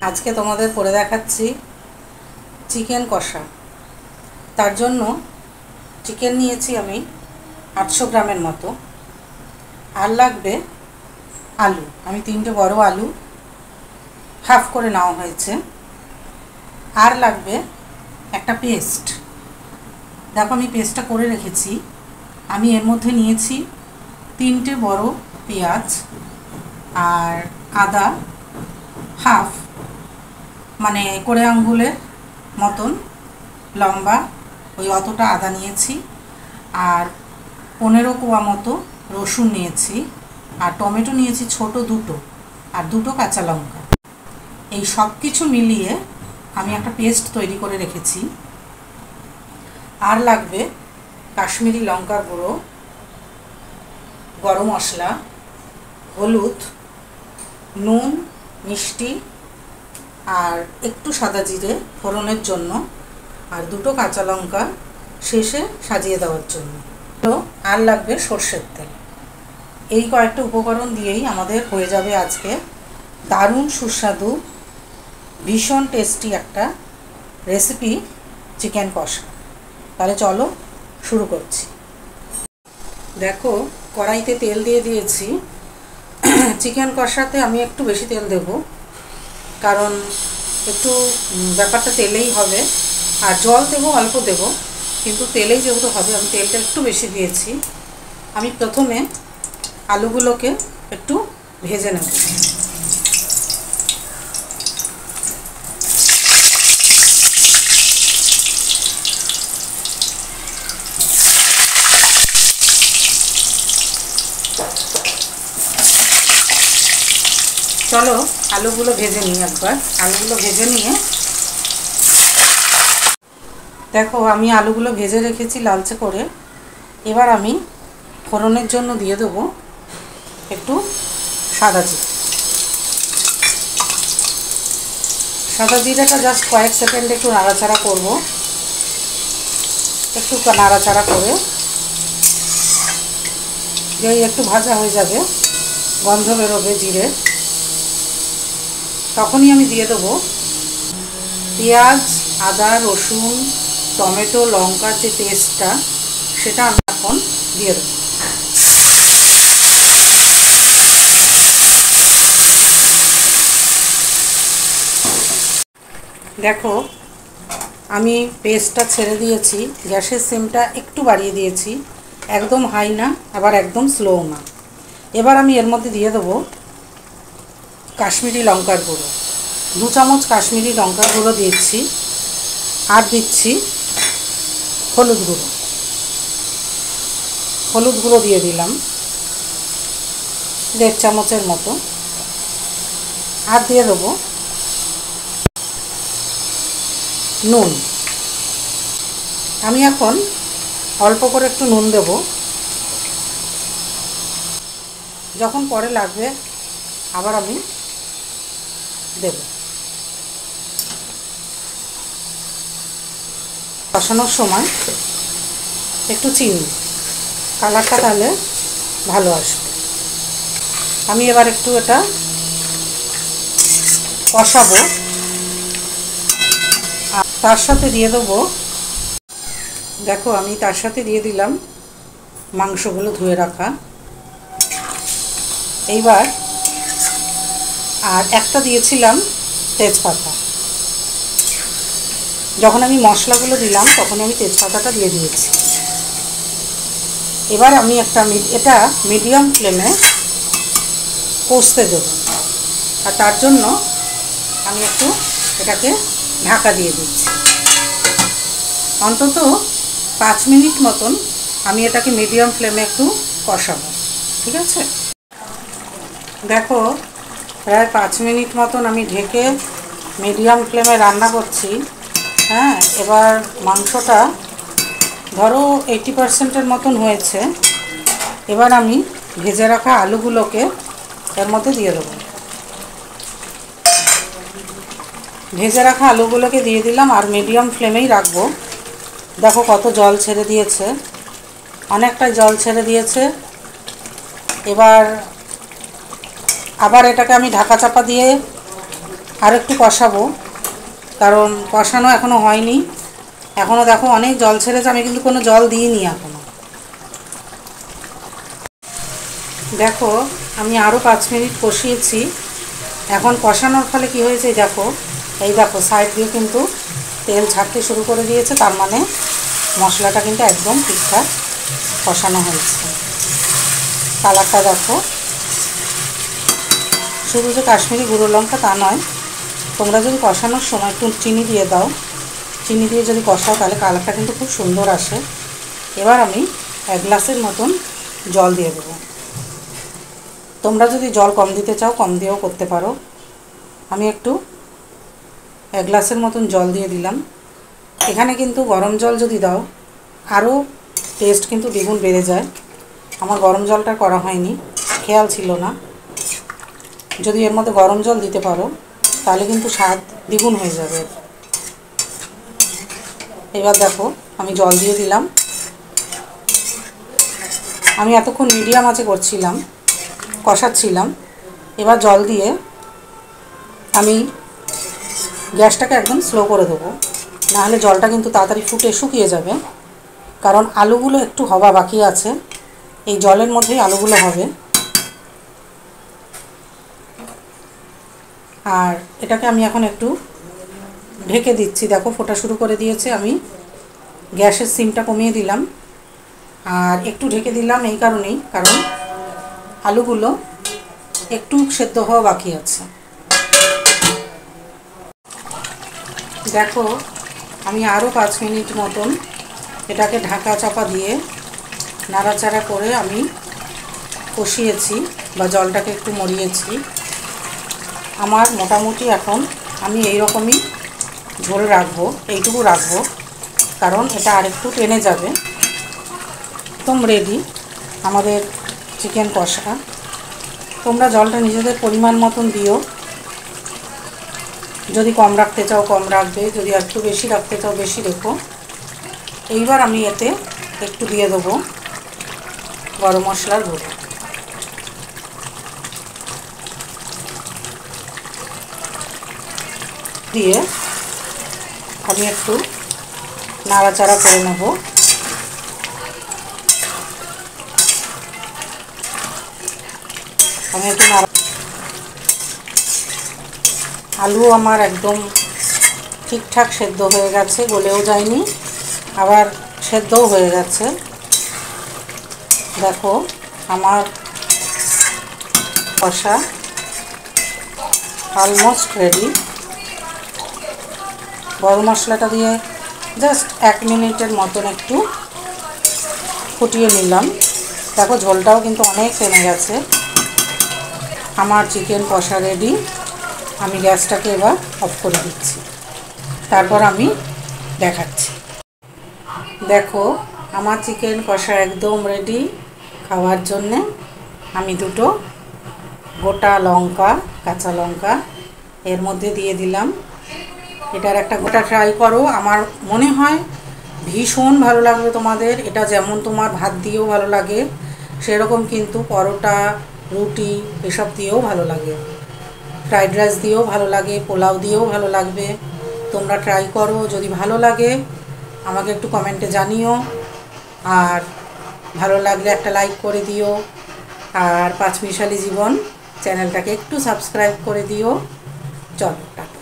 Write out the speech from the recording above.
আজকে তোমাদের করে দেখাচ্ছি চিকেন কষা। তার জন্য চিকেন নিয়েছি আমি আটশো গ্রামের মতো। আর লাগবে আলু। আমি তিনটে বড় আলু হাফ করে নেওয়া হয়েছে। আর লাগবে একটা পেস্ট। দেখো আমি পেস্টটা করে রেখেছি। আমি এর মধ্যে নিয়েছি তিনটে বড় পেঁয়াজ আর আদা হাফ মানে করে আঙ্গুলের মতন, লম্বা, ওই অতটা আদা নিয়েছি। আর পনেরো কোয়া মতো রসুন নিয়েছি, আর টমেটো নিয়েছি ছোট দুটো, আর দুটো কাঁচা লঙ্কা। এই সব কিছু মিলিয়ে আমি একটা পেস্ট তৈরি করে রেখেছি। আর লাগবে কাশ্মীরি লঙ্কার গুঁড়ো, গরম মশলা, হলুদ, নুন, মিষ্টি আর একটু সাদা জিরে ফোড়নের জন্য আর দুটো কাঁচা লঙ্কা শেষে সাজিয়ে দেওয়ার জন্য। তো আর লাগবে সর্ষের তেল। এই কয়েকটা উপকরণ দিয়েই আমাদের হয়ে যাবে আজকে দারুণ সুস্বাদু, ভীষণ টেস্টি একটা রেসিপি চিকেন কষা। তাহলে চলো শুরু করছি। দেখো, কড়াইতে তেল দিয়ে দিয়েছি। চিকেন কষাতে আমি একটু বেশি তেল দেব। কারণ একটু ব্যাপারটা তেলেই হবে। আর জল দেবো, অল্প দেব। কিন্তু তেলেই যেহেতু হবে, আমি তেলটা একটু বেশি দিয়েছি। আমি প্রথমে আলুগুলোকে একটু ভেজে নেব। চলো আলুগুলো ভেজে নিই একবার। আলুগুলো ভেজে নিয়ে দেখো, আমি আলুগুলো ভেজে রেখেছি লালচে করে। এবার আমি ফোড়নের জন্য দিয়ে দেবো একটু সাদা জিরে। সাদা জিরেটা জাস্ট কয়েক সেকেন্ড একটু নাড়াচাড়া করব। একটু নাড়াচাড়া করে। যেই একটু ভাজা হয়ে যাবে, গন্ধ বেরোবে জিরে। তখনই আমি দিয়ে দেবো পেঁয়াজ, আদা, রসুন, টমেটো লঙ্কার যে পেস্টটা, সেটা আমি এখন দিয়ে দেবো। দেখো, আমি পেস্টটা ছেড়ে দিয়েছি, গ্যাসের সিমটা একটু বাড়িয়ে দিয়েছি, একদম হাই না, আবার একদম স্লো না। এবার আমি এর মধ্যে দিয়ে দেবো কাশ্মীরি লঙ্কার গুঁড়ো। দু চামচ কাশ্মীরি লঙ্কার গুঁড়ো দিচ্ছি আর দিচ্ছি হলুদ গুঁড়ো। হলুদ গুঁড়ো দিয়ে দিলাম দেড় চামচের মতো। আর দিয়ে দেবো নুন। আমি এখন অল্প করে একটু নুন দেব। যখন পরে লাগবে, আবার আমি দেব। কষানোর সময় একটু চিনি। কালারটা তাহলে ভালো আসবে। আমি এবার একটু এটা কষাবো। তার সাথে দিয়ে দেবো। দেখো, আমি তার সাথে দিয়ে দিলাম মাংসগুলো ধুয়ে রাখা। এইবার আর একটা দিয়েছিলাম তেজপাতা। যখন আমি মশলাগুলো দিলাম, তখন আমি তেজপাতাটা দিয়ে দিয়েছি। এবার আমি একটা এটা মিডিয়াম ফ্লেমে কষতে দেব। আর তার জন্য আমি একটু এটাকে ঢাকা দিয়ে দিচ্ছি। অন্তত পাঁচ মিনিট মতন আমি এটাকে মিডিয়াম ফ্লেমে একটু কষাবো। ঠিক আছে? দেখো প্রায় পাঁচ মিনিট মতন আমি ঢেকে মিডিয়াম ফ্লেমে রান্না করছি। হ্যাঁ এবার মাংসটা ধরো এইটি পারসেন্টের মতন হয়েছে। এবার আমি ভেজে রাখা আলুগুলোকে এর মধ্যে দিয়ে দেবো। ভেজে রাখা আলুগুলোকে দিয়ে দিলাম আর মিডিয়াম ফ্লেমেই রাখব। দেখো কত জল ছেড়ে দিয়েছে। অনেকটাই জল ছেড়ে দিয়েছে। এবার আবার এটাকে আমি ঢাকা চাপা দিয়ে আর একটু কষাবো। কারণ কষানো এখনও হয়নি। এখনও দেখো অনেক জল ছেড়েছে, আমি কিন্তু কোনো জল দিইনি এখনও দেখো, আমি আরও পাঁচ মিনিট কষিয়েছি। এখন কষানোর ফলে কি হয়েছে দেখো, এই দেখো সাইড দিয়ে কিন্তু তেল ছাড়তে শুরু করে দিয়েছে, তার মানে মশলাটা কিন্তু একদম ঠিকঠাক কষানো হয়েছে। কালারটা দেখো। শুধু যে কাশ্মীরি গুঁড়ো লঙ্কা তা নয়, তোমরা যদি কষানোর সময় একটু চিনি দিয়ে দাও, চিনি দিয়ে যদি কষাও তাহলে কালারটা কিন্তু খুব সুন্দর আসে। এবার আমি এক গ্লাসের মতন জল দিয়ে দেবো। তোমরা যদি জল কম দিতে চাও, কম দিয়েও করতে পারো। আমি একটু এক গ্লাসের মতন জল দিয়ে দিলাম। এখানে কিন্তু গরম জল যদি দাও, আরও টেস্ট কিন্তু দ্বিগুণ বেড়ে যায়। আমার গরম জলটা করা হয়নি, খেয়াল ছিল না। যদি এর মধ্যে গরম জল দিতে পারো, তাহলে কিন্তু স্বাদ দ্বিগুণ হয়ে যাবে। এবার দেখো, আমি জল দিয়ে দিলাম। আমি এতক্ষণ মিডিয়াম আঁচে করছিলাম, কষাচ্ছিলাম। এবার জল দিয়ে আমি গ্যাসটাকে একদম স্লো করে দেবো। নাহলে জলটা কিন্তু তাড়াতাড়ি ফুটে শুকিয়ে যাবে। কারণ আলুগুলো একটু হওয়া বাকি আছে। এই জলের মধ্যেই আলুগুলো হবে। আর এটাকে আমি এখন একটু ঢেকে দিচ্ছি। দেখো, ফোটা শুরু করে দিয়েছে। আমি গ্যাসের সিমটা কমিয়ে দিলাম। আর একটু ঢেকে দিলাম এই কারণেই, কারণ আলুগুলো একটু সেদ্ধ হওয়া বাকি আছে। দেখো, আমি আরও পাঁচ মিনিট মতন এটাকে ঢাকা চাপা দিয়ে নাড়াচাড়া করে আমি কষিয়েছি বা জলটাকে একটু মরিয়েছি। আমার মোটামুটি এখন আমি এই রকমই ঝোল রাখব, এইটুকু রাখব। কারণ এটা আরেকটু টেনে যাবে। একদম রেডি আমাদের চিকেন কষা। তোমরা জলটা নিজেদের পরিমাণ মতন দিও। যদি কম রাখতে চাও, কম রাখবে। যদি একটু বেশি রাখতে চাও, বেশি রেখো। এইবার আমি এতে একটু দিয়ে দেবো গরম মশলার গুঁড়ো। দিয়ে আমি একটু নাড়াচাড়া করে নেব। আমি একটু নাড়া আলু আমার একদম ঠিকঠাক সেদ্ধ হয়ে গেছে, গলেও যায়নি, আবার সেদ্ধও হয়ে গেছে। দেখো, আমার কষা অলমোস্ট রেডি গরম মশলাটা দিয়ে জাস্ট এক মিনিটের মতন একটু ফুটিয়ে নিলাম। দেখো ঝোলটাও কিন্তু অনেক টেনে গেছে। আমার চিকেন কষা রেডি আমি গ্যাসটাকে এবার অফ করে দিচ্ছি। তারপর আমি দেখাচ্ছি। দেখো, আমার চিকেন কষা একদম রেডি খাওয়ার জন্যে আমি দুটো গোটা লঙ্কা, কাঁচা লঙ্কা এর মধ্যে দিয়ে দিলাম। এটার একটা গোটা ট্রাই করো। আমার মনে হয় ভীষণ ভালো লাগবে তোমাদের। এটা যেমন তোমার ভাত দিয়েও ভালো লাগে, সেরকম কিন্তু পরোটা, রুটি, এসব দিয়েও ভালো লাগে। ফ্রাইড রাইস দিয়েও ভালো লাগে, পোলাও দিয়েও ভালো লাগবে। তোমরা ট্রাই করো, যদি ভালো লাগে, আমাকে একটু কমেন্টে জানিও। আর ভালো লাগলে একটা লাইক করে দিও। আর পাঁচমিশালি জীবন চ্যানেলটাকে একটু সাবস্ক্রাইব করে দিও। চলো